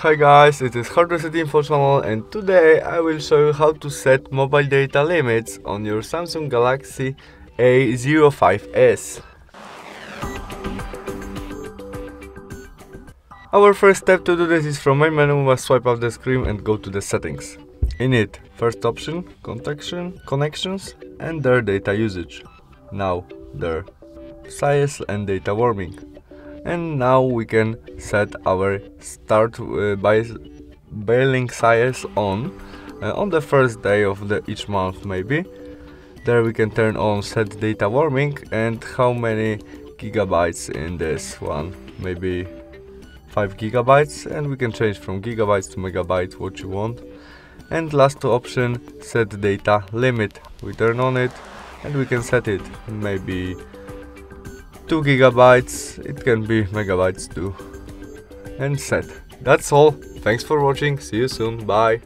Hi guys, it is Hardreset Info channel and today I will show you how to set mobile data limits on your Samsung Galaxy A05s. Our first step to do this is from main menu must swipe up the screen and go to the settings. In it, first option, connection, connections and their data usage. Now, their size and data warning and now we can set our start uh, by billing size on uh, on the first day of the each month maybe. There we can turn on set data warning and how many gigabytes in this one? Maybe 5 gigabytes and we can change from gigabytes to megabytes what you want. And last option set data limit. We turn on it and we can set it maybe 2 gigabytes, it can be megabytes too. And set. That's all. Thanks for watching, see you soon, bye.